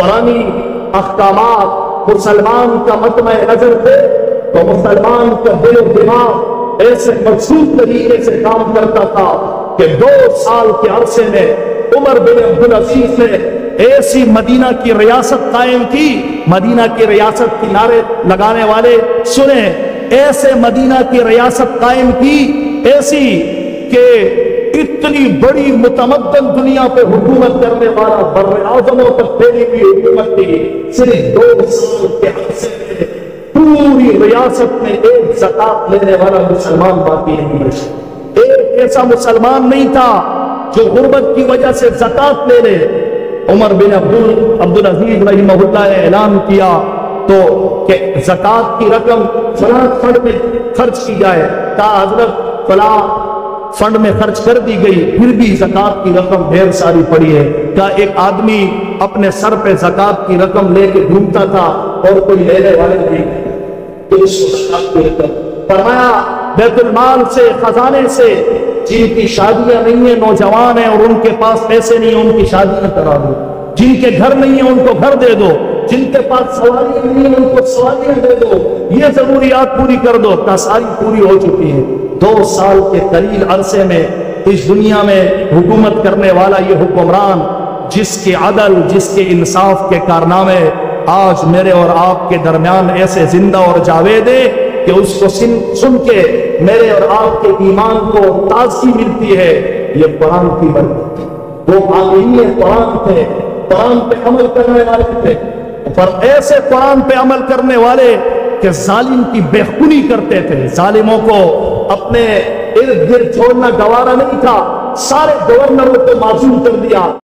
पुरानी अहकाम मुसलमान का मतम नज़र थे तो मुसलमान का दिल दिमाग ऐसे मखसूस तरीके से काम करता था कि दो साल के अरसे में उमर बिन अब्दुल अज़ीज़ ने ऐसी मदीना की रियासत कायम की। मदीना की रियासत की नारे लगाने वाले, सुने, ऐसे मदीना की रियासत कायम की, ऐसी कि इतनी बड़ी मुतमदन दुनिया पे हुकूमत करने वाला बर आजमों तक फैली हुई हुकूमत थी सिर्फ़ दो साल के अरसे में पूरी रियासत में एक जक़ात लेने वाला मुसलमान बाकी नहीं बचा एक ऐसा मुसलमान नहीं था जो गुर्बत की वजह से जक़ात ले ले उमर बिन अब्दुल अब्दुल अज़ीज़ रहीमहुल्लाह ने ऐलान किया तो कि जक़ात की रकम फला फंड में खर्च की जाए। का हज़रत फला फंड में खर्च कर दी गई, फिर भी जक़ात की रकम ढेर सारी पड़ी है। क्या एक आदमी अपने सर पे जक़ात की रकम लेके घूमता था और कोई लेने वाले नहीं तो से, खजाने से जिनकी शादियाँ नहीं है, नौजवान है और उनके पास पैसे नहीं है, उनकी शादियाँ करा दो। जिनके घर नहीं है, उनको घर दे दो। जिनके पास सवारी नहीं है, उनको सवारियाँ दे दो। ये जरूरियात पूरी कर दो। सारी पूरी हो चुकी है। दो साल के करील अरसे में इस दुनिया में हुकूमत करने वाला ये हुक्मरान, जिसके अदल, जिसके इंसाफ के कारनामे आज मेरे और आपके दरमियान ऐसे ज़िंदा और जावेद है कि उसको सुन के मेरे और आपके ईमान को ताजगी मिलती है। ये कुरान की बरकत वो आमीनी कुरान थे कुरान पे अमल करने वाले थे। पर ऐसे कुरान पे अमल करने वाले के जालिम की बेखुनी करते थे। जालिमों को अपने इर्द गिर्द छोड़ना गवारा नहीं था। सारे गवर्नरों को मासूम कर दिया।